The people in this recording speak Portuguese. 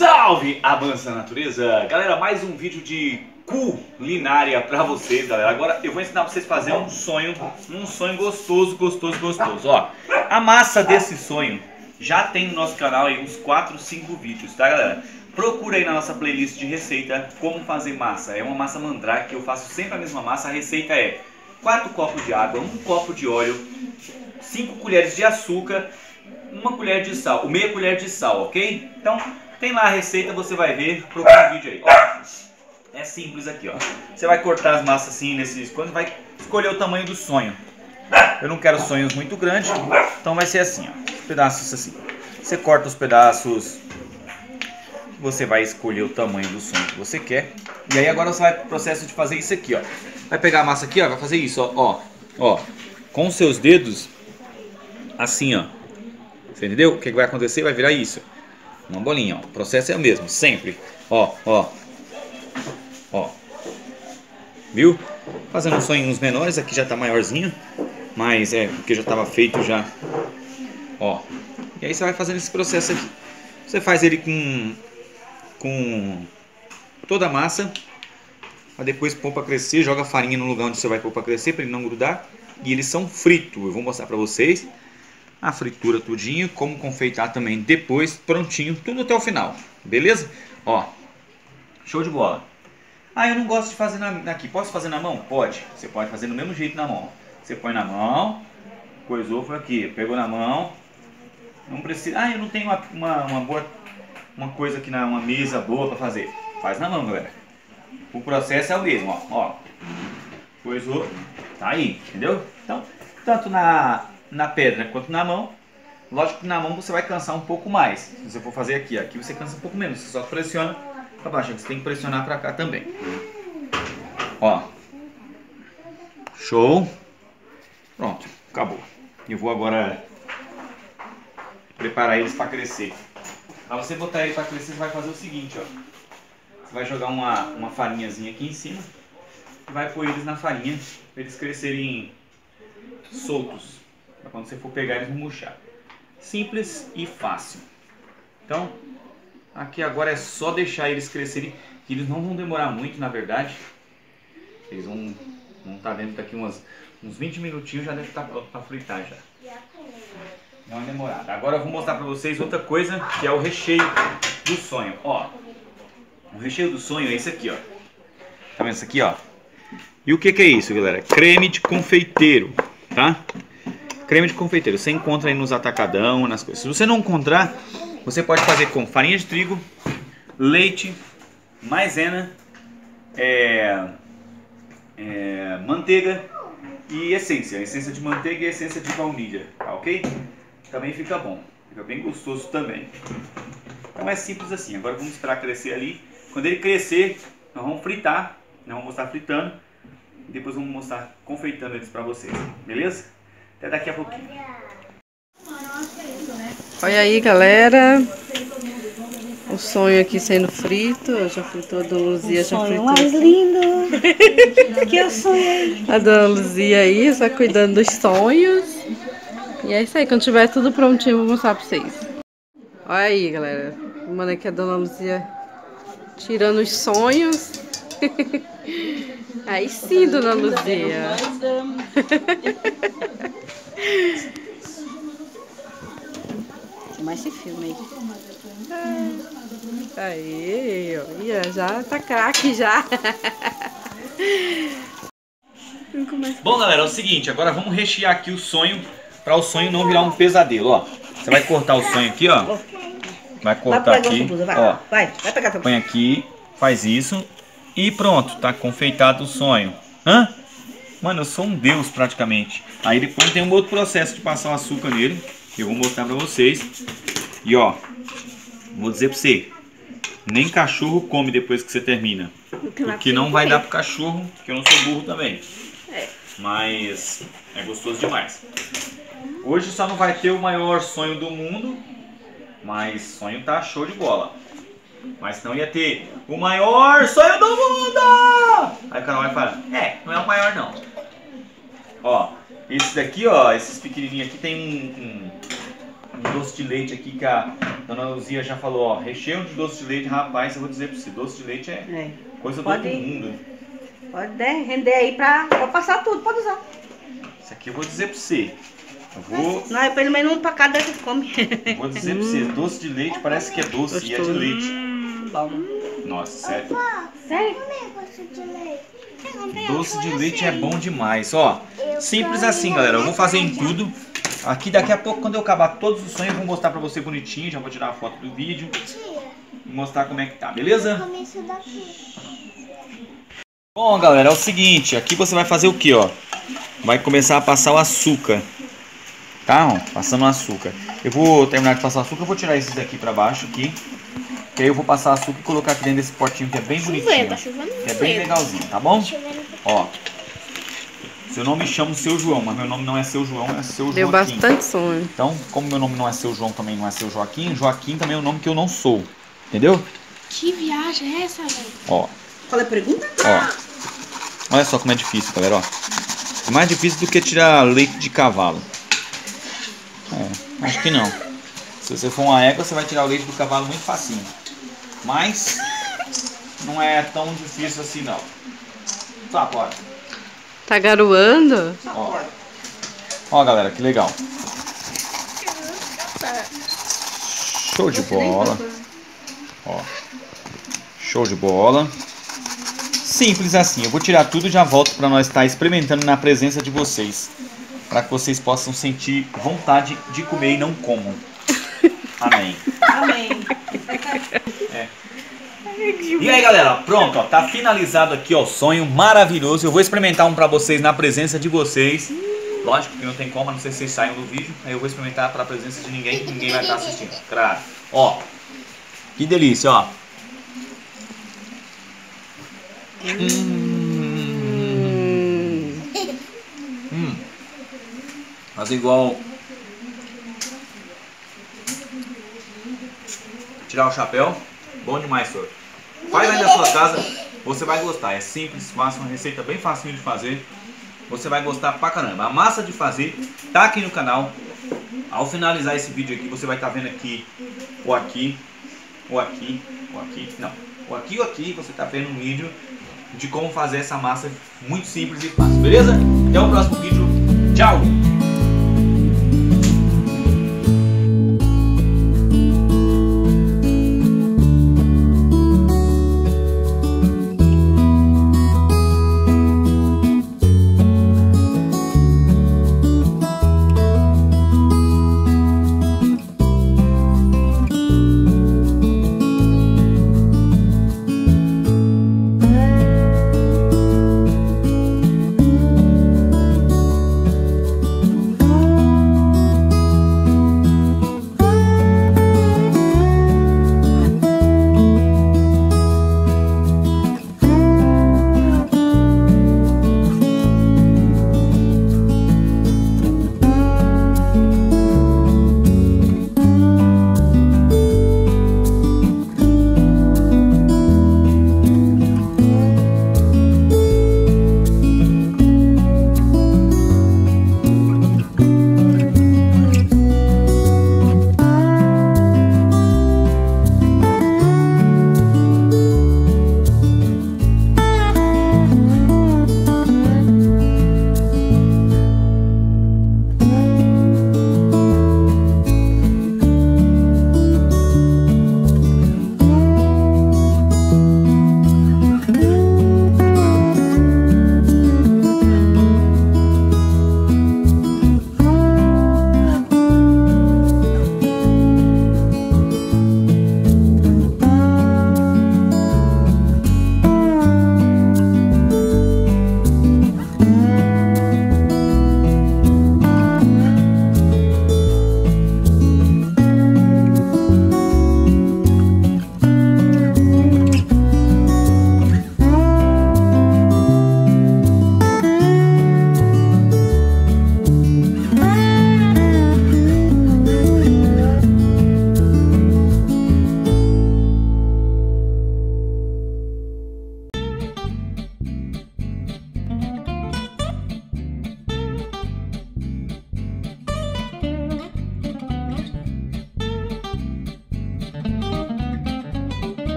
Salve, avança natureza! Galera, mais um vídeo de culinária pra vocês, galera. Agora eu vou ensinar pra vocês fazer um sonho, um sonho gostoso, gostoso, gostoso. Ó, a massa desse sonho já tem no nosso canal aí uns 4, 5 vídeos, tá, galera? Procura aí na nossa playlist de receita como fazer massa. É uma massa mandrake, eu faço sempre a mesma massa. A receita é 4 copos de água, 1 copo de óleo, 5 colheres de açúcar, uma colher de sal, meia colher de sal, ok? Então, tem lá a receita, você vai ver, procura o vídeo aí. Ó, é simples aqui, ó. Você vai cortar as massas assim, nesses, quando vai escolher o tamanho do sonho. Eu não quero sonhos muito grandes, então vai ser assim, ó. Pedaços assim. Você corta os pedaços, você vai escolher o tamanho do sonho que você quer. E aí agora você vai pro processo de fazer isso aqui, ó. Vai pegar a massa aqui, ó, vai fazer isso, ó, ó. ó com os seus dedos, assim, ó. Você entendeu? O que vai acontecer? Vai virar isso. Uma bolinha, ó. O processo é o mesmo, sempre. Ó, ó. Ó. Viu? Fazendo uns sonhos menores, aqui já tá maiorzinho. Mas é, porque já estava feito já. Ó. E aí você vai fazendo esse processo aqui. Você faz ele com com toda a massa. Pra depois pôr para crescer, joga a farinha no lugar onde você vai pôr para crescer para ele não grudar. E eles são fritos. Eu vou mostrar para vocês a fritura tudinho, como confeitar também depois, prontinho, tudo até o final. Beleza? Ó. Show de bola. Ah, eu não gosto de fazer na, aqui. Posso fazer na mão? Pode. Você pode fazer do mesmo jeito na mão. Você põe na mão, coisou foi aqui, pegou na mão. Não precisa. Ah, eu não tenho uma, uma, uma boa uma coisa aqui na uma mesa boa para fazer. Faz na mão, galera. O processo é o mesmo, ó. ó. Coisou, tá aí, entendeu? Então, tanto na, na pedra quanto na mão. Lógico que na mão você vai cansar um pouco mais. Se você for fazer aqui, aqui você cansa um pouco menos. Você só pressiona para baixo. Você tem que pressionar para cá também. Ó. Show. Pronto, acabou. Eu vou agora preparar eles para crescer. Para você botar ele para crescer, você vai fazer o seguinte, ó. Você vai jogar uma, uma farinhazinha aqui em cima e vai pôr eles na farinha para eles crescerem soltos. Para quando você for pegar eles não murchar. Simples e fácil. Então, aqui agora é só deixar eles crescerem. Eles não vão demorar muito, na verdade. Eles vão, estar tá dentro daqui umas, uns 20 minutinhos, já deve estar tá pronto para fritar já. Dá uma demorada. Agora eu vou mostrar pra vocês outra coisa, que é o recheio do sonho. Ó, o recheio do sonho é esse aqui, ó. Tá vendo isso aqui, ó? E o que que é isso, galera? Creme de confeiteiro, tá? Creme de confeiteiro. Você encontra aí nos atacadão, nas coisas. Se você não encontrar, você pode fazer com farinha de trigo, leite, maisena, é, é, manteiga e essência. Essência de manteiga e essência de baunilha, tá ok? também fica bom. Fica bem gostoso também. Então é simples assim. Agora vamos esperar crescer ali. Quando ele crescer, nós vamos fritar. Nós vamos mostrar fritando. Depois vamos mostrar confeitando eles para vocês. Beleza? Até daqui a pouquinho. Olha aí, galera. O sonho aqui sendo frito. Já fritou a Dona Luzia, já fritou. mais lindo. que é o sonho aí. A Dona Luzia aí, só cuidando dos sonhos. E é isso aí, quando tiver tudo prontinho eu vou mostrar pra vocês. Olha aí, galera. Manda aqui a Dona Luzia tirando os sonhos. aí sim, Dona Luzia. mais esse filme aí. Aí, olha, já tá craque já. Bom, galera, é o seguinte, agora vamos rechear aqui o sonho para o sonho não virar um pesadelo, ó. Você vai cortar o sonho aqui, ó. Vai cortar aqui, ó. Vai, vai pegar Põe aqui, faz isso e pronto, tá confeitado o sonho. Hã? Mano, eu sou um deus praticamente. Aí depois tem um outro processo de passar o açúcar nele, que eu vou mostrar pra vocês. E ó, vou dizer pra você, nem cachorro come depois que você termina. Porque não vai dar pro cachorro, porque eu não sou burro também. É. Mas é gostoso demais. Hoje só não vai ter o maior sonho do mundo, mas sonho tá show de bola. Mas não ia ter o maior sonho do mundo! Aí o canal vai falar, é, não é o maior não. Ó, esse daqui, ó, esses pequenininhos aqui tem um, um um doce de leite aqui que a dona Luzia já falou, ó, recheio de doce de leite, rapaz, eu vou dizer pra você, doce de leite é É. coisa do Pode outro ir. mundo. Pode né, render aí pra, pra passar tudo, pode usar. Isso aqui eu vou dizer pra você. Eu vou, Não, é pelo menos um pra cada que come. vou dizer pra você, doce de leite parece que é doce e é de leite. Hum, bom. Nossa, sério. Sério? Doce de leite é bom demais, ó. Simples assim, galera. Eu vou fazer em tudo. Aqui daqui a pouco, quando eu acabar todos os sonhos, eu vou mostrar pra você bonitinho. Já vou tirar a foto do vídeo e mostrar como é que tá, beleza? Bom, galera, é o seguinte. Aqui você vai fazer o que, ó? Vai começar a passar o açúcar. Tá, ó? Passando o açúcar. Eu vou terminar de passar o açúcar. Eu vou tirar esses daqui pra baixo aqui. Que aí eu vou passar açúcar e colocar aqui dentro desse potinho que é bem bonitinho. tá chovendo Que é bem legalzinho, tá bom? Seu nome chama Seu João, mas meu nome não é Seu João, é Seu Deu Joaquim. bastante sonho. Então, como meu nome não é Seu João, também não é Seu Joaquim, Joaquim também é o nome que eu não sou. Entendeu? Que viagem é essa, velho? Ó, Qual é a pergunta? ó. Olha só como é difícil, galera, ó. É mais difícil do que tirar leite de cavalo. É, acho que não. Se você for uma égua, você vai tirar o leite do cavalo muito facinho. Mas não é tão difícil assim não. Só pode. Tá garoando? Ó. Ó, galera, que legal. Show de bola. Ó. Show de bola. Simples assim. Eu vou tirar tudo e já volto para nós estar experimentando na presença de vocês. Para que vocês possam sentir vontade de comer e não comam. Amém. Amém. E aí, galera, pronto, ó, tá finalizado aqui, ó, o sonho maravilhoso. Eu vou experimentar um pra vocês na presença de vocês. Lógico que não tem como, a não sei se vocês saem do vídeo. Aí eu vou experimentar pra presença de ninguém, ninguém vai estar assistindo. Claro. Ó, que delícia, ó. Hum. Hum. Fazer igual. Tirar o chapéu. Bom demais, senhor. Faz aí na sua casa, você vai gostar. É simples, fácil, uma receita bem facinho de fazer. Você vai gostar pra caramba. A massa de fazer tá aqui no canal. Ao finalizar esse vídeo aqui, você vai estar vendo aqui, ou aqui, ou aqui, ou aqui, não, ou aqui ou aqui, você tá vendo um vídeo de como fazer essa massa muito simples e fácil, beleza? Até o próximo vídeo. Tchau!